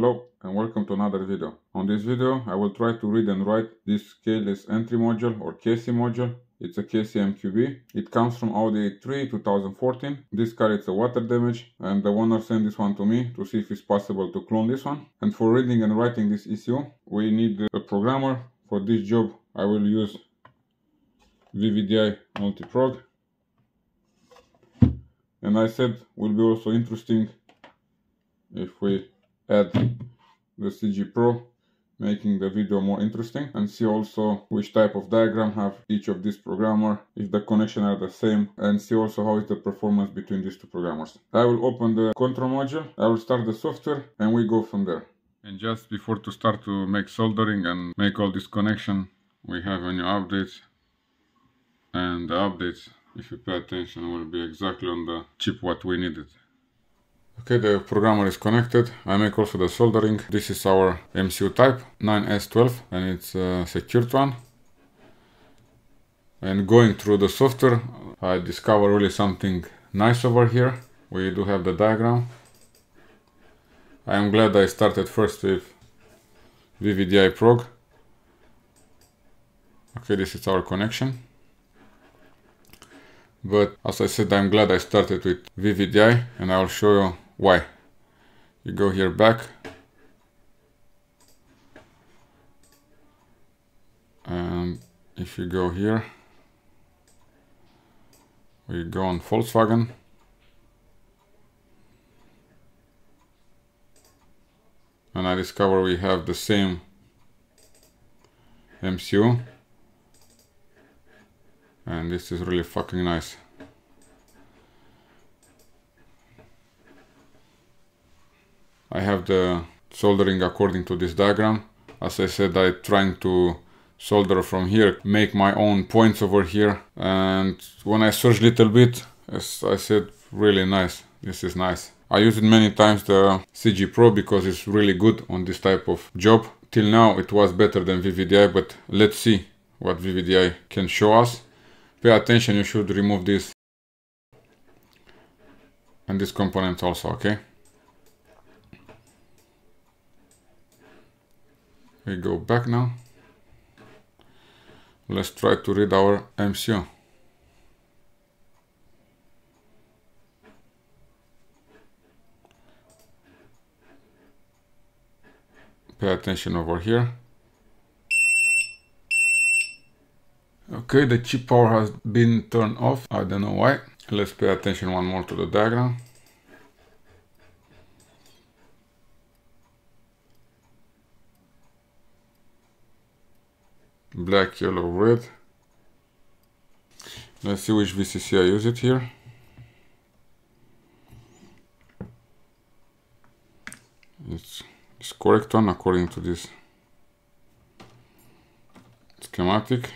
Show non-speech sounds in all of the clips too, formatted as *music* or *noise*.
Hello and welcome to another video. On this video I will try to read and write this keyless entry module or Kessy module. It's a Kessy MQB. It comes from Audi A3 2014. This car is a water damage and the owner sent this one to me to see if it's possible to clone this one. And for reading and writing this ECU we need a programmer. For this job I will use VVDI Multiprog. And I said will be also interesting if we add the CG Pro making the video more interesting and see also which type of diagram have each of these programmer if the connection are the same and see also how is the performance between these two programmers. I will open the control module, I will start the software and we go from there. And just before to start to make soldering and make all this connection we have a new update and the updates if you pay attention will be exactly on the chip what we needed. Okay, the programmer is connected. I make also the soldering. This is our MCU type 9S12 and it's a secured one. And going through the software, I discover really something nice over here. We do have the diagram. I am glad I started first with VVDI prog. Okay, this is our connection. But as I said, I'm glad I started with VVDI and I'll show you why. You go here back and if you go here we go on Volkswagen and I discover we have the same MCU and this is really fucking nice. I have the soldering according to this diagram. As I said, I trying to solder from here, make my own points over here. And when I search little bit, as I said, really nice. This is nice. I use it many times the CG Pro because it's really good on this type of job. Till now it was better than VVDI, but let's see what VVDI can show us. Pay attention, you should remove this and this component also, okay? We go back now. Let's try to read our MCU. Pay attention over here. Okay, the chip power has been turned off. I don't know why. Let's pay attention one more to the diagram. Black, yellow, red. Let's see which VCC I use it here. It's, it's correct one according to this schematic.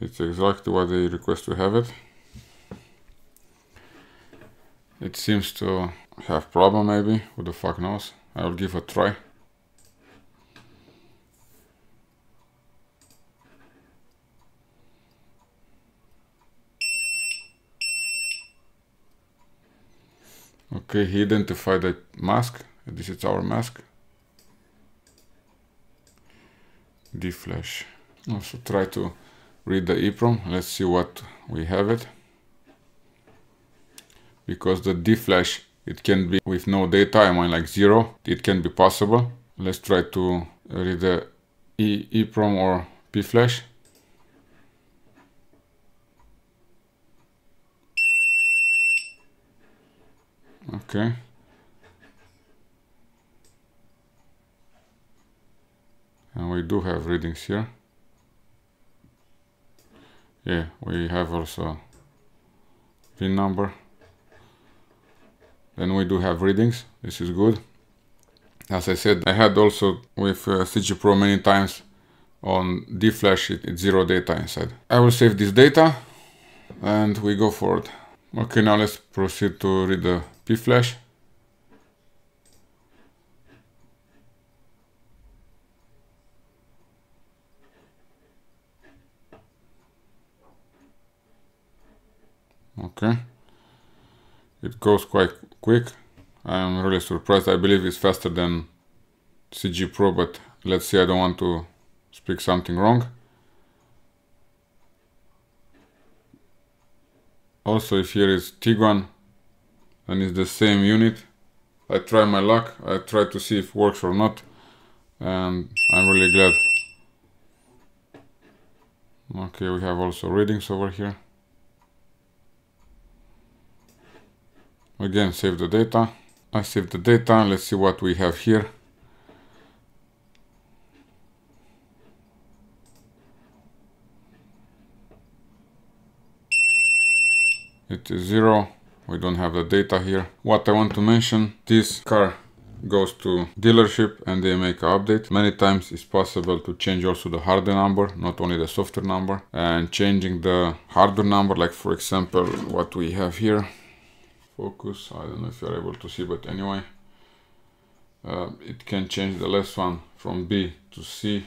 It's exactly what they request to have it. It seems to have problem maybe, who the fuck knows. I'll give a try. Okay, he identified the mask. This is our mask. D-flash. Also try to read the EEPROM. Let's see what we have it. Because the D-flash, it can be with no data, I mean like zero. It can be possible. Let's try to read the EEPROM or P-flash. Okay. And we do have readings here. Yeah, we have also pin number. Then we do have readings. This is good. As I said, I had also with uh, CG Pro many times on D-Flash, it, it's zero data inside. I will save this data and we go forward. Okay, now let's proceed to read the P-Flash. Okay. It goes quite quick. I'm really surprised. I believe it's faster than CG Pro, but let's see, I don't want to speak something wrong. Also, if here is Tiguan, and it's the same unit, I try my luck. I try to see if works or not, and I'm really glad. Okay, we have also readings over here. Again, save the data. I save the data. Let's see what we have here. Zero. We don't have the data here. What I want to mention, this car goes to dealership and they make an update. Many times it's possible to change also the hardware number, not only the software number. And changing the hardware number, like for example, what we have here. Focus, I don't know if you're able to see, but anyway. Uh, it can change the last one from B to C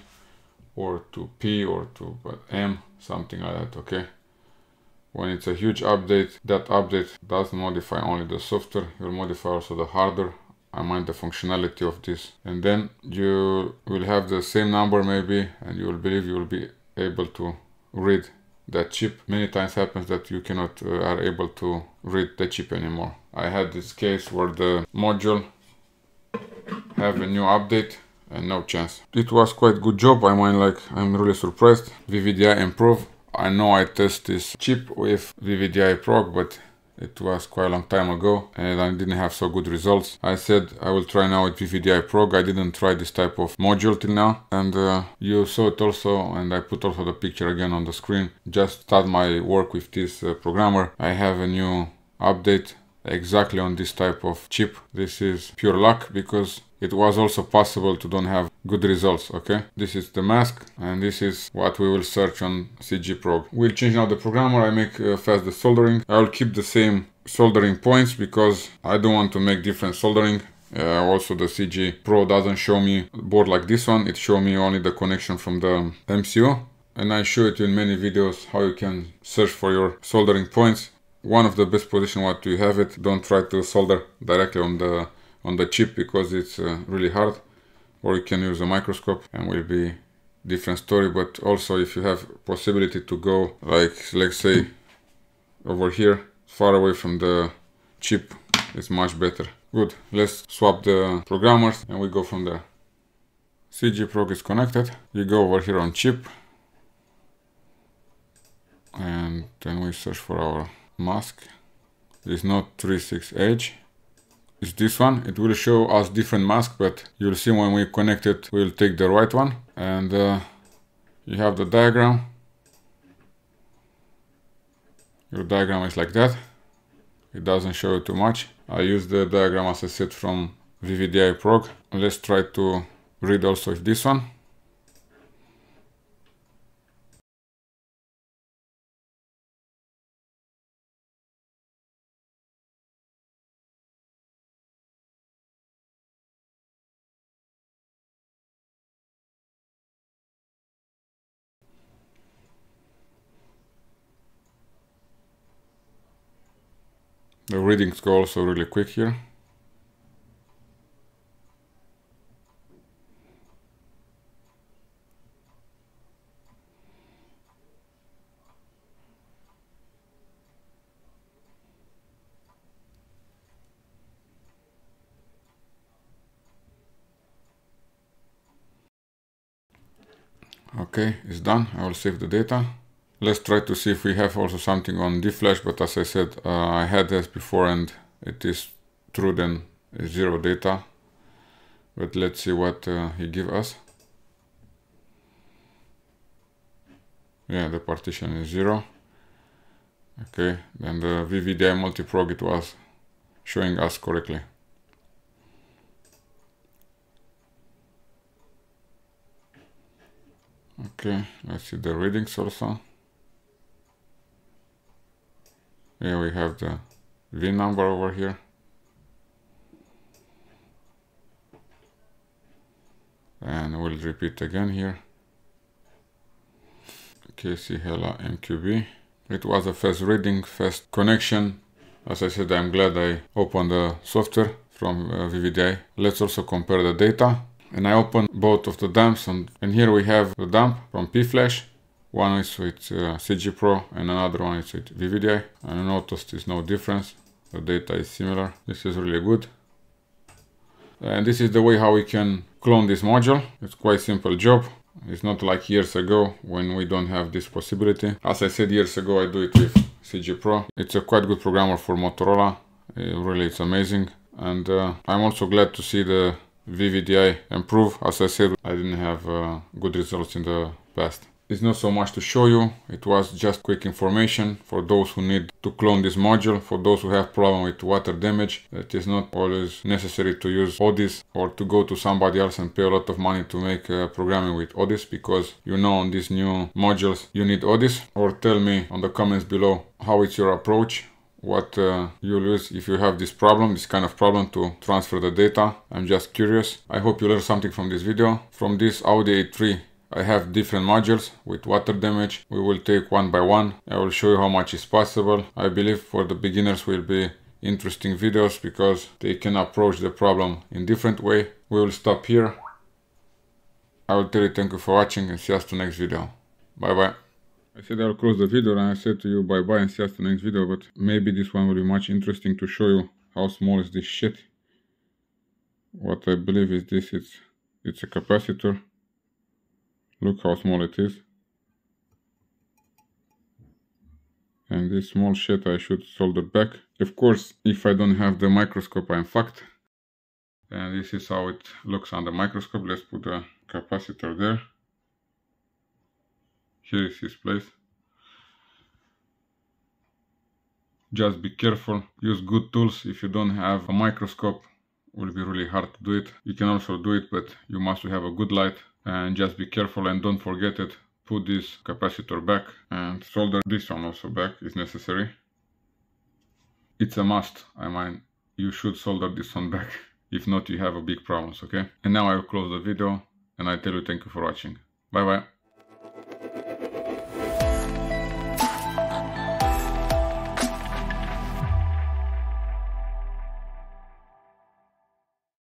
or to P or to M, something like that, okay? When it's a huge update, that update doesn't modify only the software, will modify also the hardware I mind the functionality of this. And then you will have the same number maybe and you will believe you will be able to read that chip. Many times happens that you cannot uh, are able to read the chip anymore. I had this case where the module have a new update and no chance. It was quite good job. I mean like i'm really surprised. Vvdi improve i know i test this chip with vvdi prog but it was quite a long time ago and I didn't have so good results. I said I will try now with VVDI Prog. I didn't try this type of module till now and uh, you saw it also and I put also the picture again on the screen. Just start my work with this uh, programmer. I have a new update exactly on this type of chip. This is pure luck because it was also possible to don't have good results okay? This is the mask and this is what we will search on CG Prog we'll change now the programmer. I make uh, fast the soldering. I'll keep the same soldering points because I don't want to make different soldering. Uh, also the CG Pro doesn't show me board like this one. It show me only the connection from the MCU and I show it in many videos how you can search for your soldering points. One of the best position what you have it. Don't try to solder directly on the on the chip because it's uh, really hard or you can use a microscope and will be different story but also if you have possibility to go like let's say *laughs* over here far away from the chip it's much better. Good. Let's swap the programmers and we go from there. CG Prog is connected. You go over here on chip and then we search for our mask. It's not 36H is this one. It will show us different mask, but you'll see when we connect it, we'll take the right one. And uh, you have the diagram. Your diagram is like that. It doesn't show too much. I use the diagram as I said from VVDI Prog. Let's try to read also this one. The readings go also really quick here. Okay, it's done. I will save the data. Let's try to see if we have also something on DFlash, but as I said, uh, I had this before and it is true then zero data. But let's see what uh, he give us. Yeah, the partition is zero. Okay, then the VVDI multiprog it was showing us correctly. Okay, let's see the readings also. Here we have the VIN number over here. And we'll repeat again here. Kessy Hella MQB. It was a fast reading, fast connection. As I said, I'm glad I opened the software from uh, VVDI. Let's also compare the data. And I open both of the dumps and, and here we have the dump from pflash. One is with uh, CG Pro and another one is with VVDI. I noticed there's no difference. The data is similar. This is really good. And this is the way how we can clone this module. It's quite simple job. It's not like years ago when we don't have this possibility. As I said years ago, I do it with CG Pro. It's a quite good programmer for Motorola. It really, it's amazing. And uh, I'm also glad to see the VVDI improve. As I said, I didn't have uh, good results in the past. It's not so much to show you, it was just quick information for those who need to clone this module, for those who have problem with water damage. It is not always necessary to use ODIS or to go to somebody else and pay a lot of money to make uh, programming with ODIS because you know on these new modules you need ODIS or tell me on the comments below how it's your approach what uh, you'll use if you have this problem, this kind of problem to transfer the data. I'm just curious. I hope you learned something from this video. From this Audi A3 I have different modules with water damage. We will take one by one. I will show you how much is possible. I believe for the beginners will be interesting videos because they can approach the problem in different way. We will stop here. I will tell you thank you for watching and see us to next video. Bye bye. I said I'll close the video and I said to you bye bye and see us to next video but maybe this one will be much interesting to show you how small is this shit. What I believe is this, it's, it's a capacitor Look how small it is. And this small shit I should solder back. Of course, if I don't have the microscope, I'm fucked. And this is how it looks on the microscope. Let's put the capacitor there. Here is his place. Just be careful. Use good tools. If you don't have a microscope, will be really hard to do it. You can also do it, but you must have a good light and just be careful and don't forget it. Put this capacitor back and solder this one also back if necessary. It's a must i mean you should solder this one back. *laughs* If not you have a big problems okay? And now i will close the video and i tell you thank you for watching. Bye bye